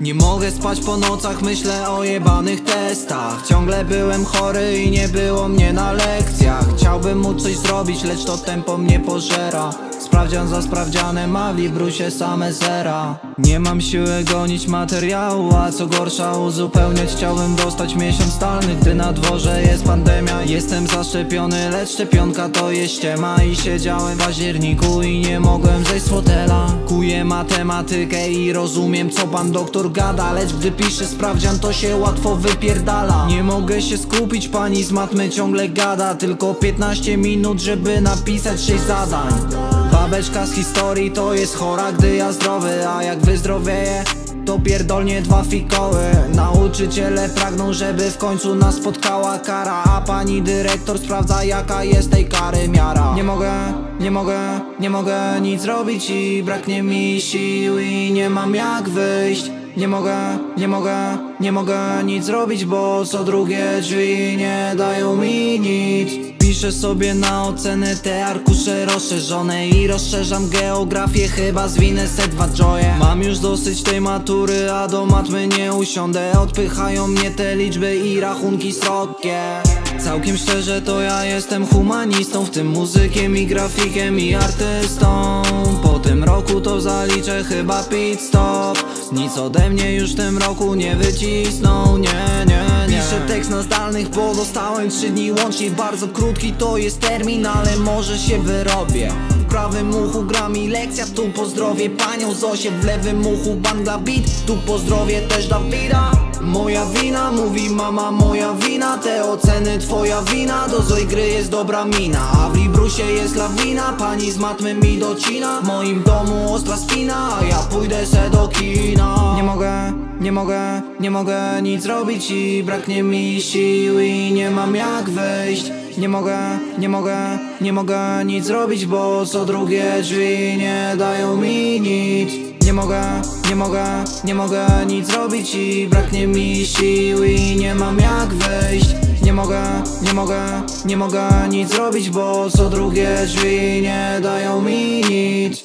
Nie mogę spać po nocach, myślę o jebanych testach. Ciągle byłem chory i nie było mnie na lekcjach. Chciałbym móc coś zrobić, lecz to tempo mnie pożera Sprawdzian za sprawdzianem, a w Librusie same zera. Nie mam siły gonić materiału, a co gorsza uzupełniać Chciałbym dostać miesiąc stalny, gdy na dworze jest pandemia Jestem zaszczepiony, lecz szczepionka to jest ściema I siedziałem w październiku i nie mogłem zejść z fotela. Kuję matematykę i rozumiem co pan doktor gada Lecz gdy piszę sprawdzian to się łatwo wypierdala. Nie mogę się skupić, pani z matmy ciągle gada Tylko 15 minut, żeby napisać 6 zadań Babeczka z historii to jest chora, gdy ja zdrowy A jak wyzdrowieję, to pierdolnie dwa fikoły. Nauczyciele pragną, żeby w końcu nas spotkała kara A pani dyrektor sprawdza jaka jest tej kary miara. Nie mogę, nie mogę, nie mogę nic zrobić i braknie mi sił i nie mam jak wyjść. Nie mogę, nie mogę, nie mogę nic zrobić, bo co drugie drzwi nie dają mi nic Piszę sobie na oceny te arkusze rozszerzone I rozszerzam geografię, chyba zwinę se dwa joye. Mam już dosyć tej matury, a do matmy nie usiądę. Odpychają mnie te liczby i rachunki srogie Całkiem szczerze to ja jestem humanistą W tym muzykiem i grafikiem i artystą. Po tym roku to zaliczę chyba pit stop. Nic ode mnie już w tym roku nie wycisną, nie, nie Piszę tekst na zdalnych, bo dostałem trzy dni łącznie. Bardzo krótki to jest termin, ale może się wyrobię. W prawym uchu gra mi lekcja, tu pozdrowię panią Zosię. W lewym uchu bangla beat, tu pozdrowię też Dawida Moja wina, mówi mama, moja wina. Te oceny twoja wina, do złej gry jest dobra mina. A w Librusie jest lawina, pani z matmy mi docina. W moim domu ostra spina, a ja pójdę se do kina. Nie mogę, nie mogę, nie mogę nic zrobić i braknie mi sił i nie mam jak wyjść nie mogę, nie mogę, nie mogę nic zrobić, bo co drugie drzwi nie dają mi nic Nie mogę, nie mogę, nie mogę nic zrobić i braknie mi sił i nie mam jak wyjść Nie mogę, nie mogę, nie mogę nic zrobić, bo co drugie drzwi nie dają mi nic